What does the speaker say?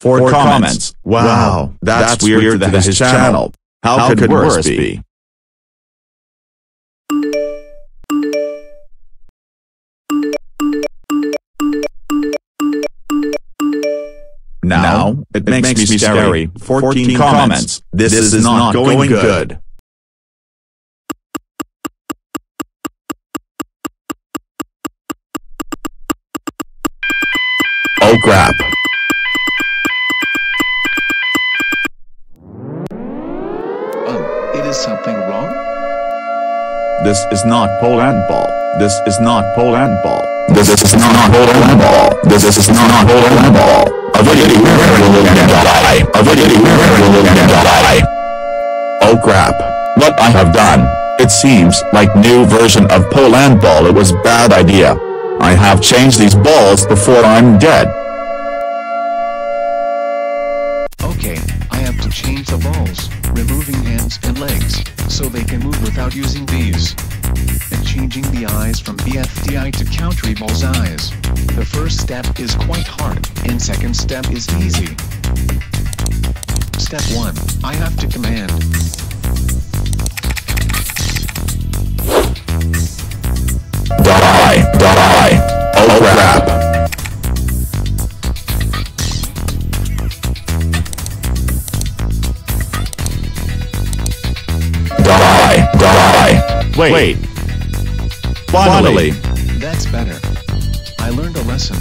For, For comments. comments. Wow, wow. That's, that's weirder, than, his channel. channel. How, How could, could worse be? Now, it, makes, makes me scary. 14, 14 comments. This, this is, is, not going, going good. good. Oh crap. Oh, it is something wrong? This is not polandball. This is not polandball. This is not polandball. This is not polandball. A video and die. A video and die. Oh crap. What I have done. It seems like new version of polandball it was bad idea. I have changed these balls before I'm dead. Okay, I have to change the balls, removing hands and legs, so they can move without using these. And changing the eyes from BFDI to country ball's eyes. The first step is quite hard, and second step is easy. Step 1, I have to command. Die, die. Oh crap. Die, die. Wait. Finally. That's better. I learned a lesson.